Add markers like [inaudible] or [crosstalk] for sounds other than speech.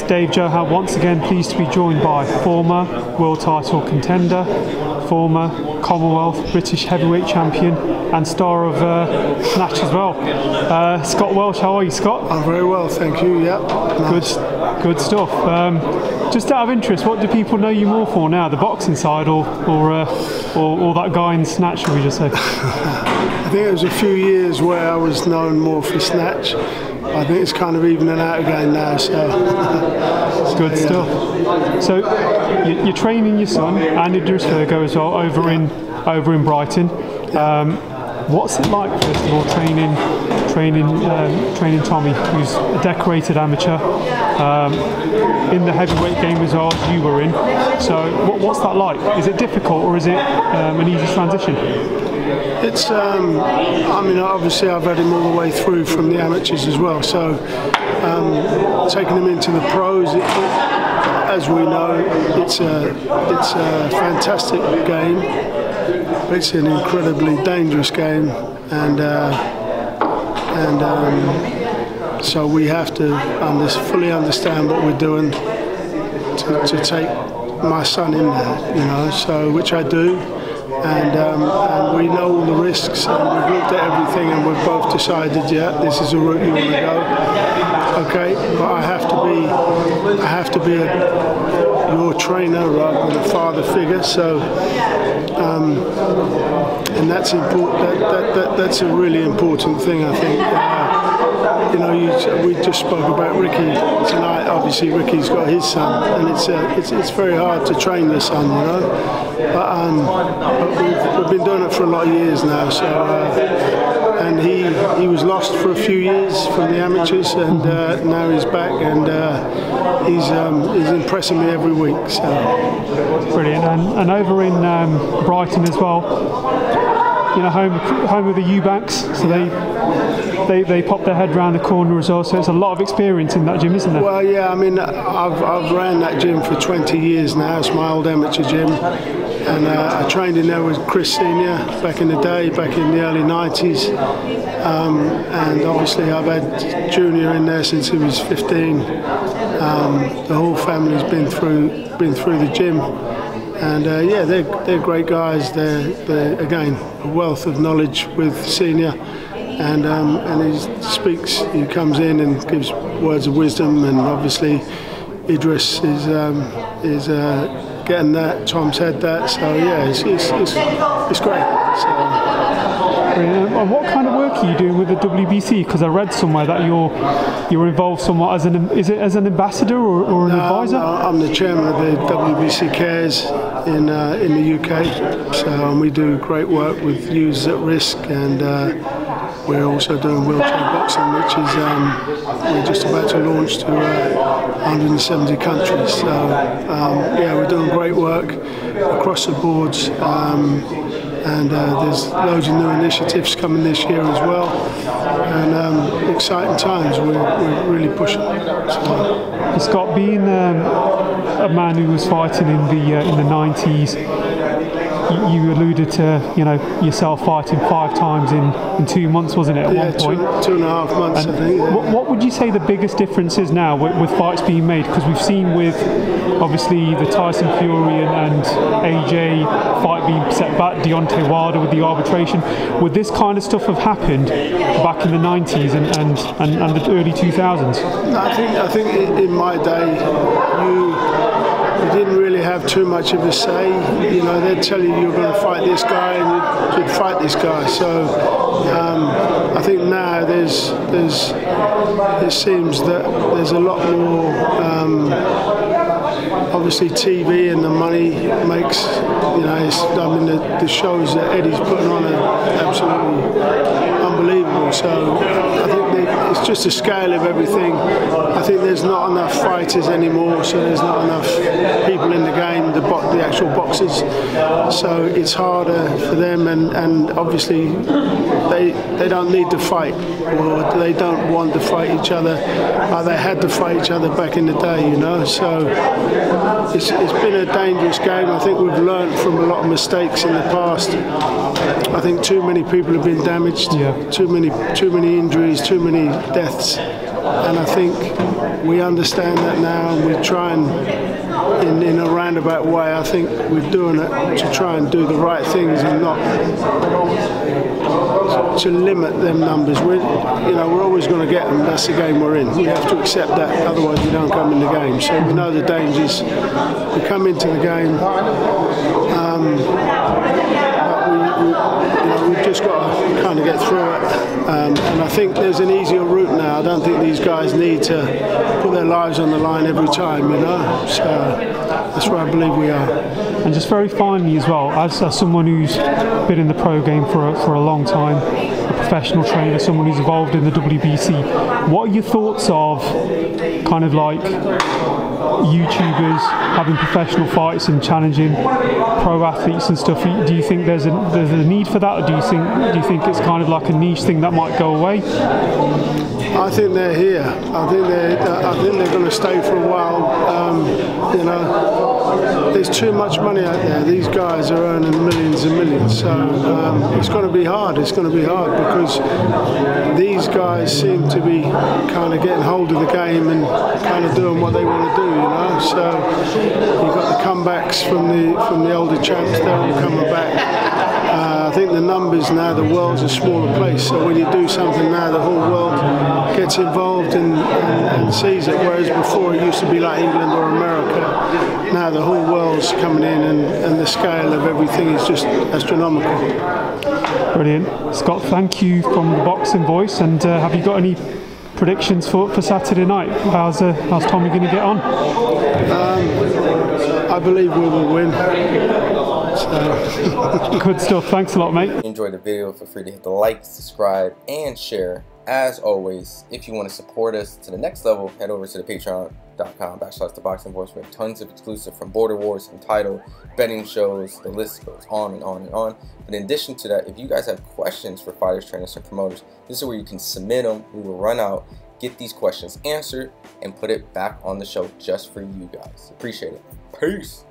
It's Dave Johan once again pleased to be joined by former world title contender, former Commonwealth British heavyweight champion, and star of uh, Snatch as well. Uh, Scott Welch, how are you, Scott? I'm very well, thank you. Yeah, nice. good, good stuff. Um, just out of interest, what do people know you more for now, the boxing side or or, uh, or, or that guy in Snatch? Should we just say? [laughs] I think it was a few years where I was known more for Snatch. I think it's kind of evening out again now. So good stuff. So you're training your son and Idris Virgo as well over yeah. in over in Brighton. Um, what's it like, first of all, training training um, training Tommy, who's a decorated amateur um, in the heavyweight game as well as you were in? So what, what's that like? Is it difficult or is it um, an easy transition? It's, um, I mean, obviously I've had him all the way through from the amateurs as well. So um, taking him into the pros, it, as we know, it's a it's a fantastic game. It's an incredibly dangerous game, and uh, and um, so we have to under, fully understand what we're doing to, to take my son in there. You know, so which I do and, um, and we know all the risks and we've looked at everything and we've both decided yeah this is a route you want to go okay but I have to be I have to be a, your trainer rather than a father figure so um, and that's important that, that, that, that's a really important thing I think uh, you know, you, we just spoke about Ricky tonight. Obviously, Ricky's got his son, and it's uh, it's, it's very hard to train the son, you know. But, um, but been doing it for a lot of years now, so. Uh, and he he was lost for a few years from the amateurs, and uh, now he's back, and uh, he's um, he's impressing me every week. So brilliant, and, and over in um, Brighton as well you know, home home of the Eubanks, so they they they pop their head round the corner as well. So it's a lot of experience in that gym, isn't there? Well, yeah. I mean, I've I've ran that gym for 20 years now. It's my old amateur gym, and uh, I trained in there with Chris Senior back in the day, back in the early 90s. Um, and obviously, I've had Junior in there since he was 15. Um, the whole family's been through been through the gym and uh, yeah, they're, they're great guys. They're, they're, again a wealth of knowledge with senior, and um, and he speaks. He comes in and gives words of wisdom, and obviously Idris is um, is uh, getting that. Tom's had that, so yeah, it's it's, it's, it's great. So, and what kind of work are you doing with the WBC? Because I read somewhere that you're you're involved somewhat as an is it as an ambassador or, or an no, advisor? I'm the chairman of the WBC Cares in uh, in the UK. So um, we do great work with youths at risk, and uh, we're also doing wheelchair boxing, which is um, we're just about to launch to uh, 170 countries. So um, yeah, we're doing great work across the boards. Um, and uh, there's loads of new initiatives coming this year as well and um, exciting times we're, we're really pushing so. Scott being um, a man who was fighting in the uh, in the 90s you alluded to, you know, yourself fighting five times in, in two months, wasn't it, at yeah, one point? Two, two and a half months, and I think. Yeah. What, what, would you say the biggest difference is now with, with fights being made? Because we've seen with, obviously, the Tyson Fury and, and AJ fight being set back, Deontay Wilder with the arbitration. Would this kind of stuff have happened back in the 90s and, and, and, and the early 2000s? I think, I think in my day, you you didn't really have too much of a say. You know, they'd tell you you're going to fight this guy and you'd, you'd fight this guy. So um, I think now there's there's it seems that there's a lot more. Um, obviously, TV and the money makes you know. I mean, the, the shows that Eddie's putting on are absolutely unbelievable. So I think it's just the scale of everything. I think there's not enough fighters anymore, so there's not enough people in the game, the, bo- the actual boxers. So it's harder for them, and, and obviously they they don't need to fight, or they don't want to fight each other. Uh, they had to fight each other back in the day, you know. So it's, it's been a dangerous game. I think we've learned from a lot of mistakes in the past. I think too many people have been damaged. Yeah. Too many too many injuries. Too many deaths, and I think we understand that now, and we try and, in, in a roundabout way, I think we're doing it to try and do the right things and not to limit them numbers. We're, you know, we're always going to get them. That's the game we're in. We have to accept that. Otherwise, we don't come in the game. So we know the dangers. We come into the game. Um, but we, we, you know, we've just got to kind of get through it. Um, and I think there's an easier route now. I don't think these guys need to put their lives on the line every time, you know. So that's where I believe we are. And just very finally as well, as, as someone who's been in the pro game for a, for a long time, a professional trainer, someone who's involved in the WBC, what are your thoughts of kind of like YouTubers having professional fights and challenging pro athletes and stuff? Do you think there's a there's a need for that, or do you think do you think it's kind of like a niche thing that might go away? I think they're here. I think they're. I think they're going to stay for a while. Um, you know, there's too much money out there. These guys are earning millions and millions. So um, it's going to be hard. It's going to be hard because these guys seem to be kind of getting hold of the game and kind of doing what they want to do. You know, so you've got the comebacks from the from the older champs. They're all coming back. I think the numbers now, the world's a smaller place. So when you do something now, the whole world gets involved and, and, and sees it. Whereas before it used to be like England or America. Now the whole world's coming in and, and the scale of everything is just astronomical. Brilliant. Scott, thank you from the boxing voice. And uh, have you got any predictions for, for Saturday night? How's, uh, how's Tommy going to get on? Um, I believe we will win. [laughs] Good stuff. Thanks a lot, mate. Enjoyed the video, feel free to hit the like, subscribe, and share. As always, if you want to support us to the next level, head over to the patreon.com backslash the boxing voice. We have tons of exclusive from Border Wars, title, betting shows, the list goes on and on and on. But in addition to that, if you guys have questions for fighters, trainers, and promoters, this is where you can submit them. We will run out, get these questions answered, and put it back on the show just for you guys. Appreciate it. Peace.